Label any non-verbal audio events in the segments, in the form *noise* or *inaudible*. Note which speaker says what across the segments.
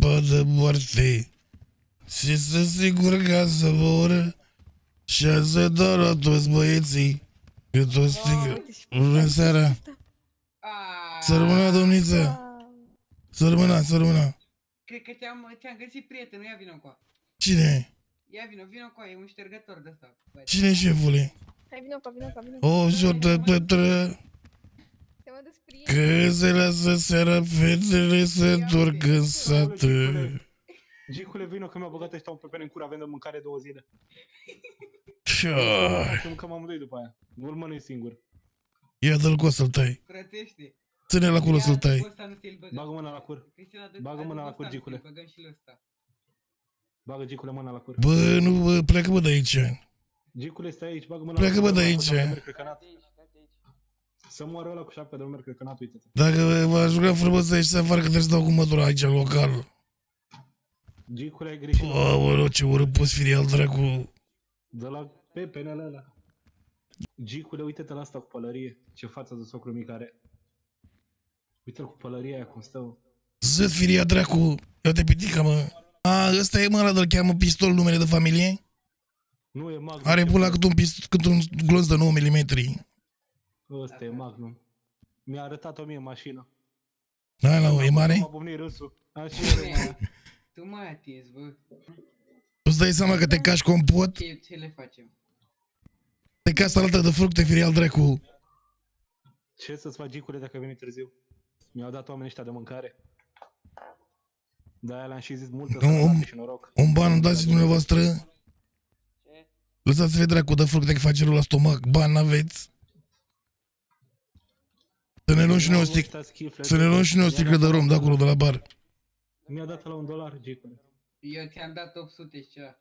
Speaker 1: poarte Și sunt sigur că să vor Și să doră toți băieții. Că toți strigă Bună seara. Să rămână domniță. Să rămână, să rămână.
Speaker 2: Cred că te-am, te-am găsit prietenul, ia vină cu
Speaker 1: Cine?
Speaker 2: Ia vină, vină cu e un ștergător de ăsta. Băi,
Speaker 1: Cine șefule?
Speaker 3: Hai, vină cu, vină cu, vină
Speaker 1: O jotă pătră
Speaker 3: Te mă desprie.
Speaker 1: Că se lasă seara fetele se întorc în sat
Speaker 4: Gicule, vino că mi-a băgat ăștia un pepen în cur, avem de mâncare două zile.
Speaker 1: Șai
Speaker 4: Să mâncăm amândoi după aia. Nu-l mănânci singur.
Speaker 1: Ia dă-l cu să-l tai
Speaker 2: frățește.
Speaker 1: Ține-l acolo să-l
Speaker 2: Ia,
Speaker 1: tai
Speaker 2: cu ăsta nu ți-l băgăm.
Speaker 4: Bagă mâna la cur.
Speaker 2: Cristina, dă-
Speaker 4: Bagă
Speaker 2: adu
Speaker 4: mâna la
Speaker 2: ăsta,
Speaker 4: cur,
Speaker 2: nu ți-l
Speaker 4: Gicule.
Speaker 2: Băgăm și la ăsta.
Speaker 4: Bagă Gicule mâna la cur.
Speaker 1: Bă, nu, bă, pleacă bă de aici
Speaker 4: Gicule, stai aici, bagă mâna
Speaker 1: Pleacă,
Speaker 4: la
Speaker 1: bă,
Speaker 4: cur.
Speaker 1: de
Speaker 4: Ăla
Speaker 1: aici.
Speaker 4: cu șapte de merg căcănat. Să moară ăla cu șapte de merg căcănat, uite-te.
Speaker 1: Dacă v-aș ruga frumos să ieși să afară că trebuie să dau cu mătura aici, local
Speaker 4: Gicule, ai greșit.
Speaker 1: Aoleu, ce urât poți fi al dracu
Speaker 4: De la pepenele ăla. Gicule, uite-te la asta cu pălărie. Ce față de socru mic are. Uite-l cu pălăria aia cum stă.
Speaker 1: Zăt firia dracu Ia te pitica, mă A, ăsta e mă ăla de-l cheamă pistol numele de familie?
Speaker 4: Nu e Magnum.
Speaker 1: Are pula cât un, pist- cât un glonț de 9 mm
Speaker 4: Ăsta e Magnum. Mi-a arătat-o mie în mașină.
Speaker 1: Hai la o, e mare?
Speaker 4: M-a bufnit râsul. Am și eu râma.
Speaker 2: Tu m-ai atins, bă.
Speaker 1: Tu îți dai seama că te cași compot?
Speaker 2: Ce, ce le facem?
Speaker 1: Te cași altă de fructe firia al dracu
Speaker 4: Ce să-ți faci gicule dacă ai venit târziu? Mi-au dat oamenii ăștia de mâncare. Da, le-am și zis multă
Speaker 1: Nu,
Speaker 4: sănătate
Speaker 1: om.
Speaker 4: și noroc.
Speaker 1: Un ban îmi dați dumneavoastră? Lăsați-le dracu de fructe că face rău la stomac Bani n-aveți? Să ne luăm și noi o sticlă
Speaker 4: Ăștia schifle.
Speaker 1: Să ne luăm și noi o sticlă de rom de acolo, de la bar
Speaker 4: Mi-a dat la un dolar, gicule.
Speaker 2: Eu ți-am dat 800 și ceva.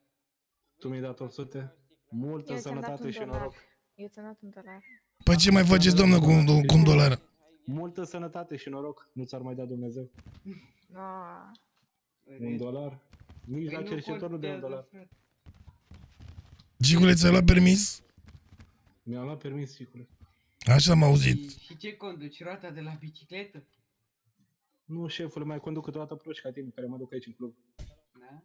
Speaker 4: Tu mi-ai dat 800? Multă
Speaker 3: Eu ți-am dat
Speaker 4: sănătate
Speaker 3: un
Speaker 4: și
Speaker 3: dolar.
Speaker 4: noroc.
Speaker 3: Eu ți-am dat un dolar.
Speaker 1: Păi ce mai faceți, doamnă, cu un, do- cu un dolar?
Speaker 4: Multă sănătate și noroc. Nu ți-ar mai da Dumnezeu.
Speaker 3: No.
Speaker 4: Un dolar? Nici la
Speaker 2: Păi nu
Speaker 4: cerșetor nu de un
Speaker 2: contează,
Speaker 4: dolar.
Speaker 2: frate.
Speaker 1: Gigule, ți-ai luat permis?
Speaker 4: Mi-a luat permis, gicule.
Speaker 1: Așa am auzit.
Speaker 2: Și, și ce conduci? Roata de la bicicletă?
Speaker 4: Nu, șefule, mai conduc câteodată proști ca tine, care mă duc aici în club.
Speaker 2: Da?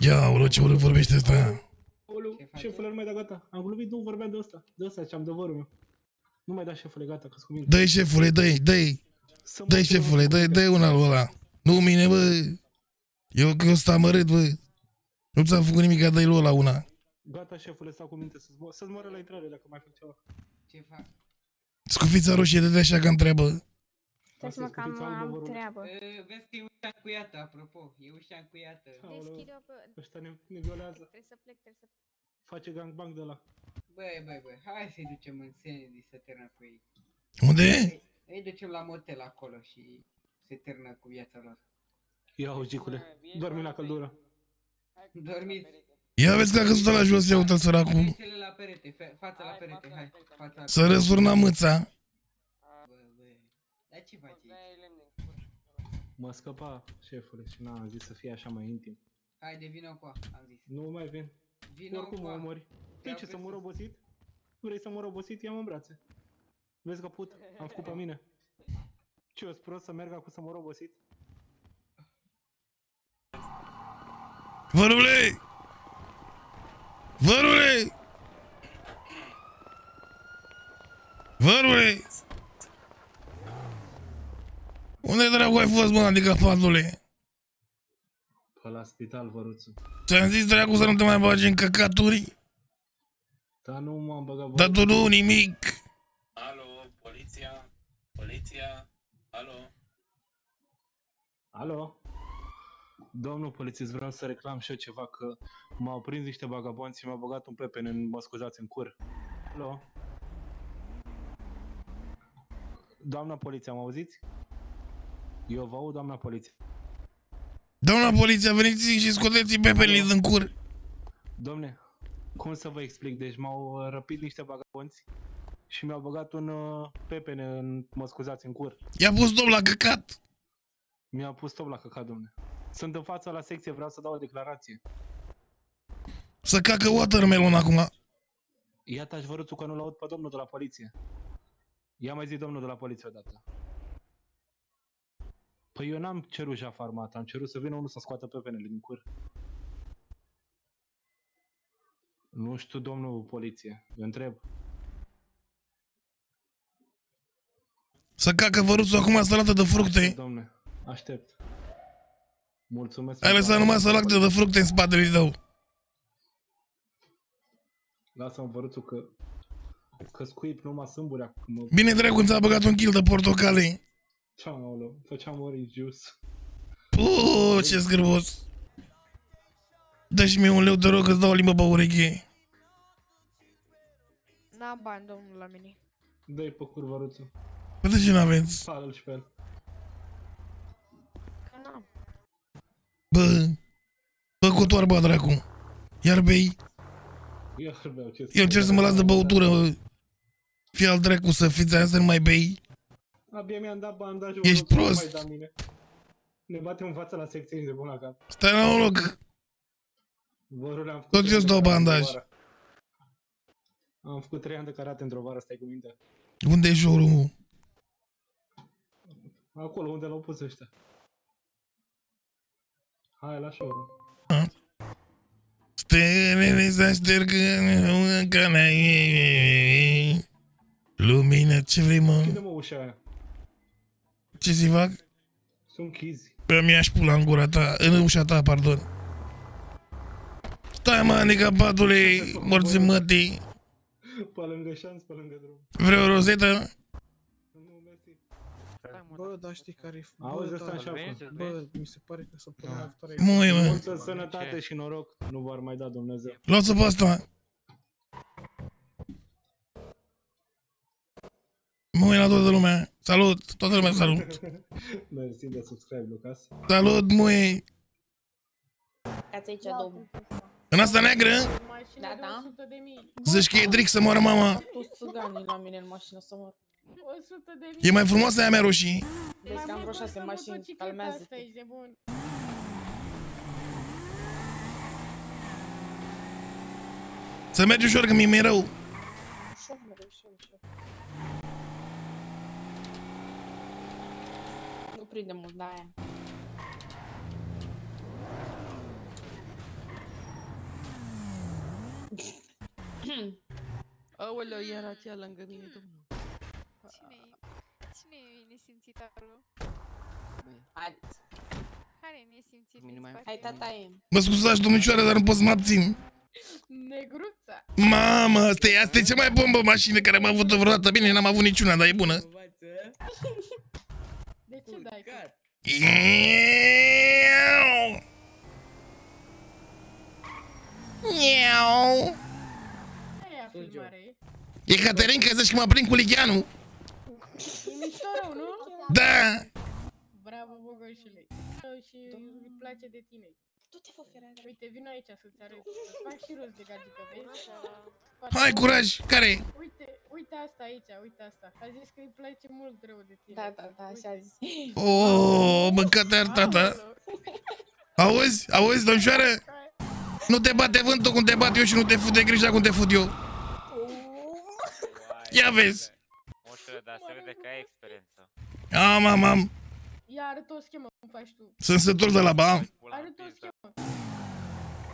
Speaker 1: Ia, olo, ce urât vorbește asta.
Speaker 4: Olu,
Speaker 2: Ce faci?
Speaker 4: șefule, nu mai da gata. Am glumit, nu vorbeam de asta. De asta ce am de meu. Nu mai da, șefule, gata, că-s cu mine.
Speaker 1: Dă-i, șefule, dă-i, dă-i.
Speaker 4: Să mă
Speaker 1: Dă-i,
Speaker 4: țină
Speaker 1: șefule,
Speaker 4: cu
Speaker 1: dă-i,
Speaker 4: mine.
Speaker 1: dă-i una lui ăla. Nu mine, bă. Eu că eu sunt amărât, bă. Nu ți-am făcut nimic, dă-i lui ăla una.
Speaker 4: Gata, șefule, stau cu minte să-ți mor, să-ți moară la intrare dacă mai fac ceva.
Speaker 2: Ce fac?
Speaker 1: Scufița roșie de așa că întreabă.
Speaker 3: Stai să mă
Speaker 4: Asta
Speaker 3: cam
Speaker 4: scufița albă, vă
Speaker 3: am
Speaker 4: rog.
Speaker 3: treabă.
Speaker 2: E, vezi că e ușa încuiată, apropo. E ușa încuiată.
Speaker 4: Aoleu,
Speaker 3: Deschide-o pe...
Speaker 4: ăștia ne, ne violează.
Speaker 3: Trebuie să plec, trebuie să...
Speaker 4: Face gangbang de la.
Speaker 2: Băi, băi, băi, hai să-i ducem în Kennedy să termină cu ei.
Speaker 1: Unde?
Speaker 2: Îi ducem la motel acolo și se termină cu viața lor.
Speaker 4: Ia o gicule, dormi la căldură.
Speaker 2: Dormiți.
Speaker 1: Ia vezi că a căzut la jos, ia uite-l săracul.
Speaker 2: Fețele la perete, fe- fața la perete, hai. Fața la
Speaker 1: Să răsurna mâța.
Speaker 2: Bă, bă. Dar ce faci aici?
Speaker 4: Mă scăpa, șefule, și n-am zis să fie așa mai intim.
Speaker 2: Haide, vină cu am zis.
Speaker 4: Nu mai vin.
Speaker 2: Vină
Speaker 4: Oricum
Speaker 2: cu
Speaker 4: mă omori. De ce să mor obosit? Vrei să mor obosit? Ia-mă în brațe. Vezi că put? Am făcut pe mine. Ce, eu prost să merg acum să mor obosit?
Speaker 1: Vărule! Vărule! Vărule! Unde dracu ai fost, mă, handicapatule?
Speaker 4: Pe la spital, văruțu.
Speaker 1: Ți-am zis, dracu, să nu te mai bagi în căcaturi?
Speaker 4: Dar nu m-am băgat
Speaker 1: Dar tu nu nimic.
Speaker 5: Alo, poliția, poliția, alo.
Speaker 4: Alo? Domnul polițist, vreau să reclam și eu ceva că m-au prins niște vagabonți și mi-au băgat un pepen în, mă scuzați, în cur. Alo? Doamna poliție, am auziți? Eu vă aud, doamna poliție.
Speaker 1: Doamna poliție, veniți și scoteți pe pelii din cur.
Speaker 4: Domne, cum să vă explic? Deci m-au uh, răpit niște vagabonți și mi-au băgat un uh, pepene în, mă scuzați, în cur.
Speaker 1: I-a pus dom la căcat.
Speaker 4: Mi-a pus top la căcat, domne. Sunt în fața la secție, vreau să dau o declarație.
Speaker 1: Să cacă watermelon acum.
Speaker 4: Iată aș văruțu că nu-l aud pe domnul de la poliție. Ia mai zi domnul de la poliție odată. Păi eu n-am cerut Jaf armata, am cerut să vină unul să scoată pepenele din cur. Nu știu, domnul poliție, eu întreb.
Speaker 1: Să cacă văruțul acum salată de fructe.
Speaker 4: Domne, aștept. Mulțumesc.
Speaker 1: Ai lăsat numai salată de fructe în spatele tău.
Speaker 4: Lasă-mă văruțul că... Că scuip numai sâmburi acum. Mă...
Speaker 1: Bine, dracu, ți-a băgat un kil de portocale.
Speaker 4: Ce-am, aoleu? Făceam orange juice.
Speaker 1: Puuu, ce scârbos. Dă și mie un leu de rog, îți dau o limbă pe ureche.
Speaker 6: N-am bani, domnul, la mine.
Speaker 4: Dă-i pe cur văruțul.
Speaker 1: Păi de ce n-aveți?
Speaker 4: Sală-l și pe el.
Speaker 6: Că n-am.
Speaker 1: Bă, bă cu toarba, dracu. Iar bei,
Speaker 4: Ia beau ce
Speaker 1: eu încerc să mă las de băutură, bă. Fii al dracu să fiți aia să nu mai bei.
Speaker 4: Abia mi-am dat bandajul.
Speaker 1: Ești
Speaker 4: văruțul, nu
Speaker 1: prost.
Speaker 4: Mai da mine. Ne batem în fața la secție de bun la cap.
Speaker 1: Stai la un loc.
Speaker 4: Vărule, am făcut
Speaker 1: Tot
Speaker 4: trei
Speaker 1: eu
Speaker 4: ani
Speaker 1: îți dau
Speaker 4: de karate
Speaker 1: bandaj.
Speaker 4: într-o vară. Am făcut 3 ani de karate într-o vară, stai cu minte.
Speaker 1: Unde e showroom-ul?
Speaker 4: Acolo unde l-au pus ăștia. Hai la show.
Speaker 1: Stelele se ștergă în calea ei. Lumină, ce vrei, mă?
Speaker 4: Închide-mă ușa aia.
Speaker 1: Ce să fac?
Speaker 4: Sunt chizi.
Speaker 1: Pe mi-aș pula în gura ta, în ușa ta, pardon. Stai, mă, handicapatule, morți mătii.
Speaker 4: Pe lângă șanț, pe lângă drum.
Speaker 1: Vrei o rozetă?
Speaker 4: Nu, mersi.
Speaker 7: Bă, dar știi care e...
Speaker 4: Auzi,
Speaker 7: Bă,
Speaker 4: ăsta
Speaker 7: da,
Speaker 4: așa.
Speaker 7: bă, mi se pare că săptămâna viitoare...
Speaker 1: Mui, mă.
Speaker 4: Multă sănătate și noroc. Nu v-ar mai da Dumnezeu.
Speaker 1: Luați-o pe asta. Mă uit la toată lumea. Salut, toată lumea, salut. *laughs*
Speaker 4: Mersi de subscribe, Lucas.
Speaker 1: Salut, mui.
Speaker 8: Ați aici, domnul.
Speaker 1: În asta neagră,
Speaker 8: Da, da.
Speaker 1: zici că e dric să moară mama.
Speaker 8: Tu țiganii la mine în mașină să mor.
Speaker 3: 100 de mii.
Speaker 1: E mai frumoasă aia mea roșie.
Speaker 8: Vezi că am vreo șase mașini, calmează-te.
Speaker 3: Asta ești de bun.
Speaker 1: Să mergi ușor că mi-e mai rău.
Speaker 8: Ușor, mereu, ușor, ușor. Nu prinde mult, da aia. *clears throat*
Speaker 6: Aoleu, era ea lângă mine, domnul.
Speaker 3: Cine e? Cine e nesimțitarul?
Speaker 8: Hai,
Speaker 3: Care e nesimțit
Speaker 6: Mine
Speaker 3: în
Speaker 6: mai-
Speaker 3: spate?
Speaker 8: hai tata e.
Speaker 1: Mă scuzați, domnișoară, dar nu pot să mă abțin.
Speaker 3: Negruța.
Speaker 1: Mamă, asta e, asta e cea mai bombă mașină care am avut vreodată. Bine, n-am avut niciuna, dar e bună. *laughs*
Speaker 3: De ce dai cu?
Speaker 1: Iau. Iau.
Speaker 3: Aia filmare.
Speaker 1: E Caterin că zici că mă prind cu Ligianu.
Speaker 3: E mișto rău, nu?
Speaker 1: Da.
Speaker 3: Bravo, Bogoșule. Și îi place de tine.
Speaker 8: Du-te, fă fereastră.
Speaker 3: Uite, vino aici să-ți arăt. Îți fac și rost de gagică, vezi?
Speaker 1: Hai, curaj. Care?
Speaker 3: Uite, uite asta aici, uite asta. A zis că îi place mult rău de tine.
Speaker 8: Da, da, da, așa a zis.
Speaker 1: O, mâncată tata. Auzi? Auzi, domnișoară? Nu te bate vântul cum te bat eu și nu te fute grija cum te fut eu. Ia vezi.
Speaker 9: Moșule, dar se vede că ai experiență.
Speaker 1: Am, am, am.
Speaker 3: Ia arăt o schemă cum faci tu.
Speaker 1: Sunt sătul de la ba.
Speaker 9: Pula în
Speaker 3: Arăt o
Speaker 9: pizda.
Speaker 3: schemă Thank